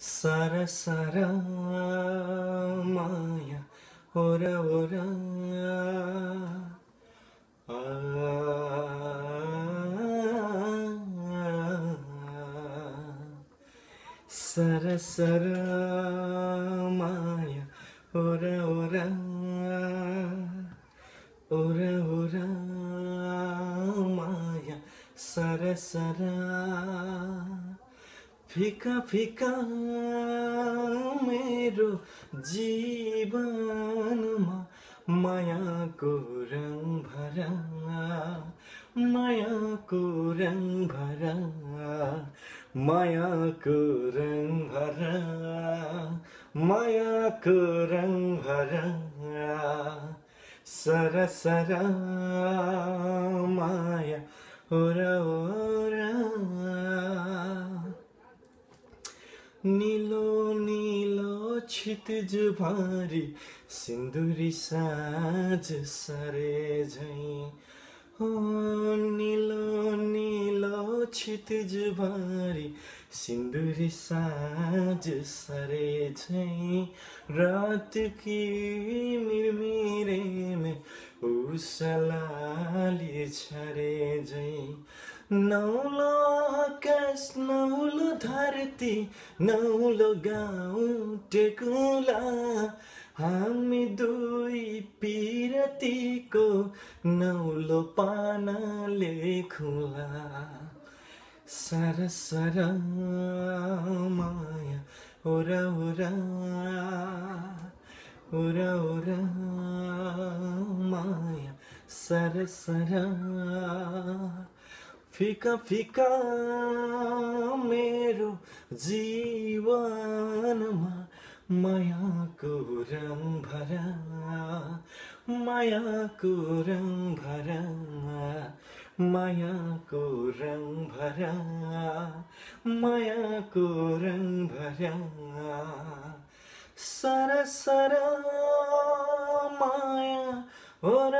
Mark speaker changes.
Speaker 1: सारा सारा माया ओरा ओरा आ, सारा सारा माया ओरा फिका फिका मेरो जीवनमा मायाको रङ भरा मायाको रङ भरा मायाको रङ भरा मायाको रङ भरा। सरा सरा माया ओरा निलो निलो क्षितिज भारी सिन्दुरी साँझ सरे झैँ। हो निलो क्षितिज भारी सिन्दुरी साँझ सरे झैँ रात की मिरमिरे में उसलाली छरे झैँ नौलो आकाश नौलो धरती नौलो गाउँ टेकुला। हामी दुई पिरतीको नौलो पानाले खुला। सारा माया ओरा ओरा ओरा माया सारा फिका फिका मेरो जीवनमा भरा मायाको रङ भरा मायाको रङ माया मायाको रङ भरा। सर सर माया हो